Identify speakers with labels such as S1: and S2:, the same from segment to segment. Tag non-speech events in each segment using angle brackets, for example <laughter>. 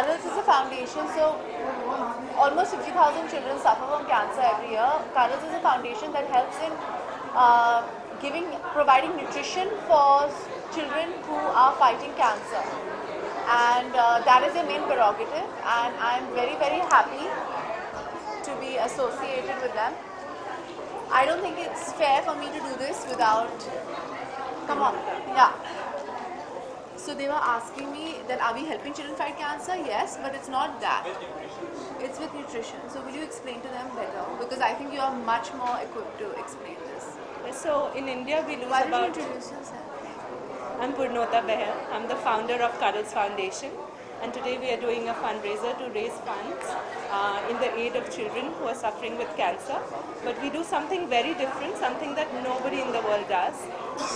S1: Cuddles is a foundation, so almost 50,000 children suffer from cancer every year. Cuddles is a foundation that helps in uh, giving, providing nutrition for children who are fighting cancer. And uh, that is their main prerogative, and I'm very, very happy to be associated with them. I don't think it's fair for me to do this without. Come on, yeah. So they were asking me that are we helping children fight cancer? Yes, but it's not that. It's with nutrition. So will you explain to them better? Because I think you are much more equipped to explain this.
S2: So in India we lose
S1: Why don't you introduce yourself?
S2: I'm Purnota Bahl. I'm the founder of Cuddles Foundation, and today we are doing a fundraiser to raise funds uh, in the aid of children who are suffering with cancer. But we do something very different, something that nobody in the world does,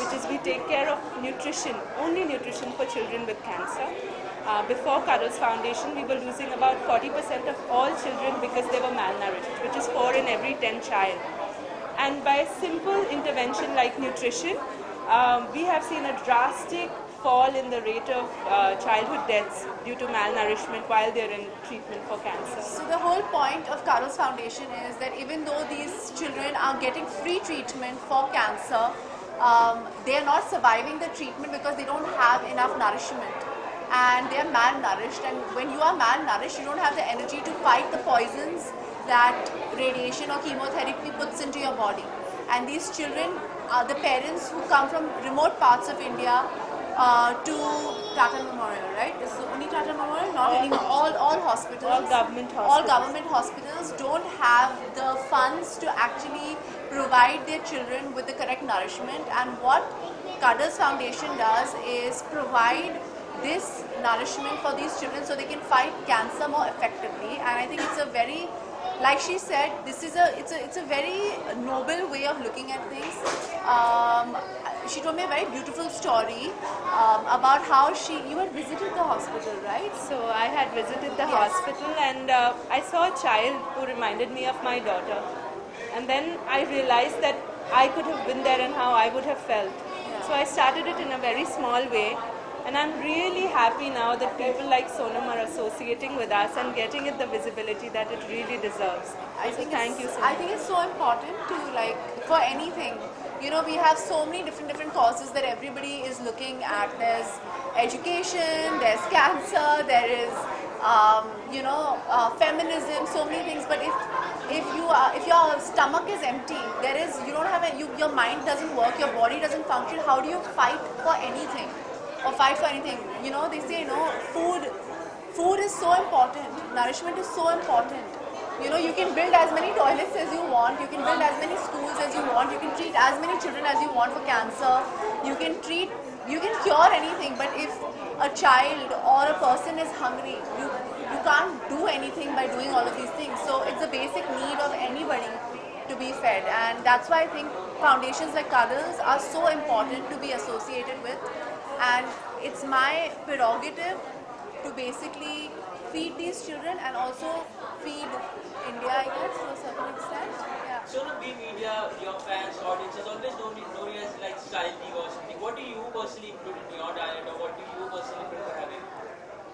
S2: which is we take care of nutrition, only nutrition for children with cancer. Uh, before Cuddles Foundation, we were losing about 40% of all children because they were malnourished, which is 4 in every 10 child. And by a simple intervention like nutrition, um, we have seen a drastic fall in the rate of uh, childhood deaths due to malnourishment while they're in treatment for cancer.
S1: So the whole point of Cuddles Foundation is that even though these children are getting free treatment for cancer, um, they are not surviving the treatment because they don't have enough nourishment and they are malnourished. And when you are malnourished, you don't have the energy to fight the poisons that radiation or chemotherapy puts into your body. And these children are the parents who come from remote parts of India uh, to Tata Memorial, right? This is it only Tata Memorial? Not
S2: All
S1: anymore. All all hospitals.
S2: All government hospitals.
S1: All government hospitals don't have the funds to actually provide their children with the correct nourishment. And what Cuddles Foundation does is provide this nourishment for these children so they can fight cancer more effectively. And I think it's a very like she said, this is a it's a it's a very noble way of looking at things. Um, she told me a very beautiful story um, about how she you had visited the hospital, right?
S2: So I had visited the
S1: Yes.
S2: hospital and uh, I saw a child who reminded me of my daughter. And then I realized that I could have been there and how I would have felt. So I started it in a very small way. And I'm really happy now that people like Sonam are associating with us and getting it the visibility that it really deserves.
S1: I
S2: so
S1: think
S2: thank you so
S1: I think it's so important to like for anything. You know, we have so many different different causes that everybody is looking at. There's education, there's cancer, there is um, you know uh, feminism, so many things. But if if you are if your stomach is empty, there is you don't have a, you, your mind doesn't work, your body doesn't function. How do you fight for anything or fight for anything? You know, they say you know food food is so important. Nourishment is so important. You know, you can build as many toilets as you want, you can build as many schools as you want, you can treat as many children as you want for cancer, you can treat, you can cure anything, but if a child or a person is hungry, you, you can't do anything by doing all of these things. So it's a basic need of anybody to be fed, and that's why I think foundations like Cuddles are so important to be associated with, and it's my prerogative to basically feed these children and also feed India, I guess, to a certain extent. Yeah.
S3: So, be media, your fans, audiences always know, know you as like style or something. What do you personally include in your diet, or what do you personally prefer having?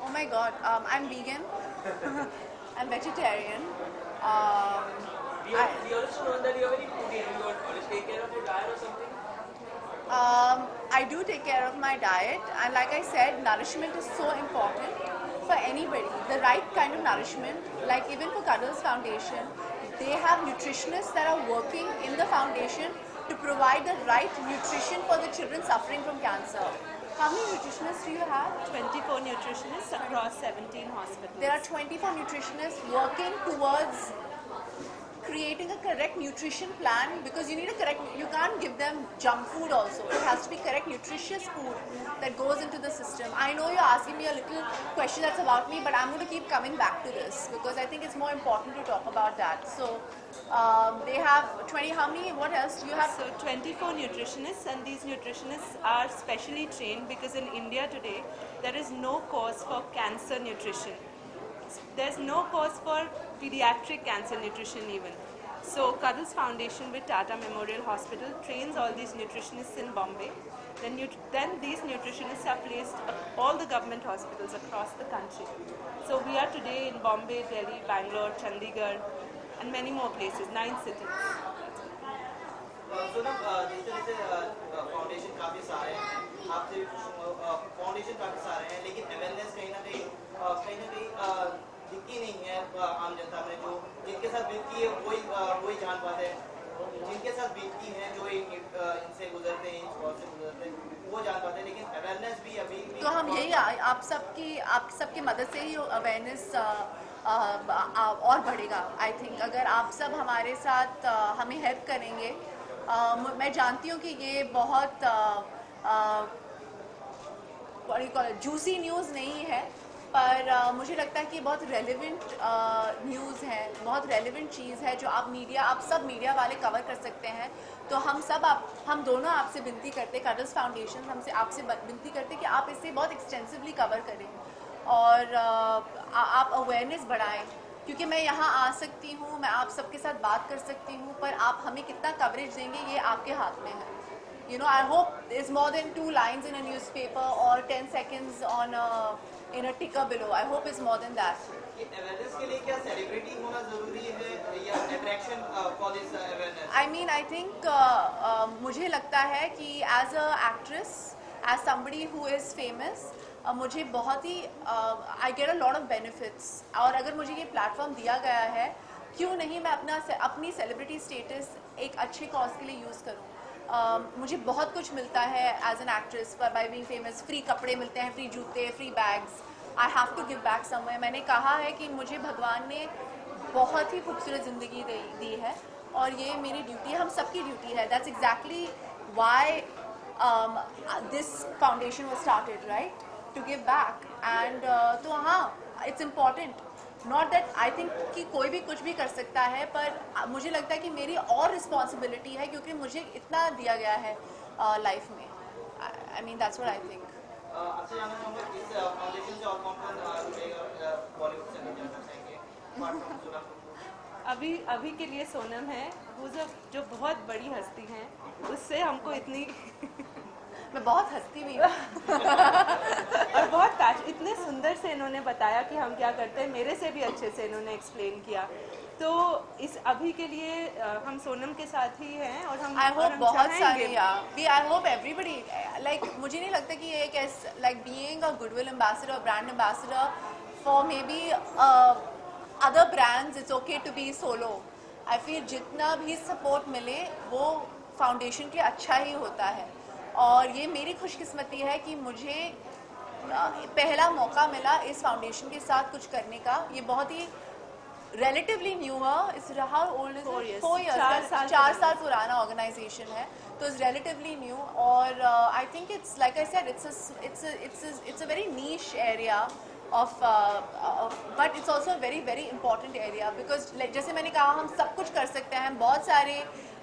S1: Oh my God, um, I'm vegan. <laughs> I'm vegetarian. Um,
S3: We,
S1: I,
S3: we also know that you're very foodie and you always take care of your diet or something.
S1: Um, I do take care of my diet, and like I said, nourishment is so important for anybody. The right kind of nourishment, like even for Cuddles Foundation, they have nutritionists that are working in the foundation to provide the right nutrition for the children suffering from cancer. How many nutritionists do you have?
S2: 24 nutritionists across 17 hospitals.
S1: There are 24 nutritionists working towards creating a correct nutrition plan because you need a correct you can't give them junk food also. It has to be correct nutritious food that goes into the system. I know you're asking me a little question that's about me but i'm going to keep coming back to this because i think it's more important to talk about that. So um, they have 20 how many what else do you have?
S2: So 24 nutritionists and these nutritionists are specially trained because in India today there is no course for cancer nutrition There's no course for pediatric cancer nutrition even. So Cuddles Foundation with Tata Memorial Hospital trains all these nutritionists in Bombay. Then, nut- then these nutritionists are placed at all the government hospitals across the country. So we are today in Bombay, Delhi, Bangalore, Chandigarh, and many more places, nine cities.
S4: सो ना जिस तरह से foundation काफ़ी सारे हैं आपसे foundation काफ़ी सारे हैं लेकिन अवेयरनेस कहीं ना कहीं अ, कहीं ना कहीं दिखती नहीं है आम जनता में जो जिनके साथ बीतती है वही वही जान पाते हैं। जिनके साथ बीतती हैं जो इन इनसे गुजरते हैं से गुजरते हैं वो जान पाते हैं लेकिन अवेयरनेस भी अभी भी
S1: तो हम यही आप सबकी आप सबकी मदद से ही अवेयरनेस और बढ़ेगा। आई थिंक अगर आप सब हमारे साथ आ, हमें हेल्प करेंगे आ, मैं जानती हूँ कि ये बहुत जूसी न्यूज़ नहीं है पर आ, मुझे लगता है कि बहुत रेलिवेंट न्यूज़ है बहुत रेलिवेंट चीज़ है जो आप मीडिया आप सब मीडिया वाले कवर कर सकते हैं। तो हम सब आप हम दोनों आपसे विनती करते कडल्स फाउंडेशन हमसे आपसे विनती करते कि आप इसे बहुत एक्सटेंसिवली कवर करें और आ, आप अवेयरनेस बढ़ाएँ। क्योंकि मैं यहाँ आ सकती हूँ मैं आप सबके साथ बात कर सकती हूँ पर आप हमें कितना कवरेज देंगे ये आपके हाथ में है। You know i hope there's more than two lines in a newspaper or 10 seconds on a in a ticker below i hope it's more than that
S4: awareness के लिए क्या सेलिब्रिटी होना ज़रूरी है या attraction for this awareness
S1: i mean i think uh, uh, मुझे लगता है कि as a actress as somebody who is famous uh, मुझे बहुत ही I get a lot of benefits और अगर मुझे ये प्लेटफॉर्म दिया गया है क्यों नहीं मैं अपना अपनी सेलिब्रिटी स्टेटस एक अच्छे कॉज के लिए यूज़ करूँ Um, मुझे बहुत कुछ मिलता है as an actress for by being famous free कपड़े मिलते हैं फ्री जूते free bags I have to give back समय मैंने कहा है कि मुझे भगवान ने बहुत ही खूबसूरत ज़िंदगी दी है और ये मेरी ड्यूटी है हम सबकी ड्यूटी है. That's exactly why this foundation was started right to give back and तो हाँ it's important not that I think कि कोई भी कुछ भी कर सकता है पर मुझे लगता है कि मेरी और रिस्पॉन्सिबिलिटी है क्योंकि मुझे इतना दिया गया है लाइफ में।
S4: I mean that's what I think.
S2: अभी अभी के लिए सोनम है वो जो जो बहुत बड़ी हस्ती हैं उससे हमको इतनी
S1: मैं बहुत हंसती भी हूँ। <laughs>
S2: और बहुत पैश इतने सुंदर से इन्होंने बताया कि हम क्या करते हैं मेरे से भी अच्छे से इन्होंने एक्सप्लेन किया। तो इस अभी के लिए हम सोनम के साथ ही हैं और हम
S1: आई होप बहुत सारे we I hope everybody like मुझे नहीं लगता कि ये एक like being a goodwill ambassador brand ambassador for maybe other brands it's okay to be solo I feel जितना भी सपोर्ट मिले वो फाउंडेशन के अच्छा ही होता है। और ये मेरी खुशकिस्मती है कि मुझे पहला मौका मिला इस फाउंडेशन के साथ कुछ करने का ये बहुत ही is
S2: Four
S1: it
S2: years.
S1: four years
S2: चार साल
S1: चार
S2: पुराना।
S1: साल पुराना ऑर्गेनाइजेशन है तो इट्स relatively न्यू और I think it's like I said it's it's it's it's a very niche area of but it's also very very important area because जैसे मैंने कहा हम सब कुछ कर सकते हैं हम बहुत सारे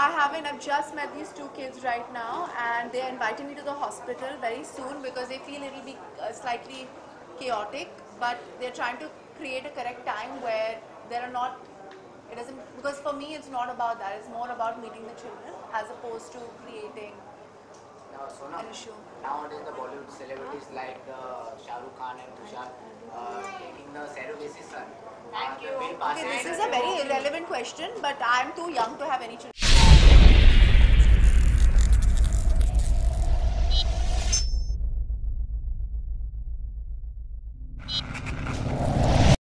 S1: I haven't. I've just met these two kids right now, and they're inviting me to the hospital very soon because they feel it'll be uh, slightly chaotic. But they're trying to create a correct time where there are not. It doesn't because for me it's not about that. It's more about meeting the children as opposed to creating
S5: Now, nowadays the Bollywood celebrities like uh, Shah Rukh Khan and Tushar uh, taking the surrogacy son.
S6: Thank
S5: Uh,
S6: you.
S1: Okay, this is a very irrelevant question, but I'm too young to have any children.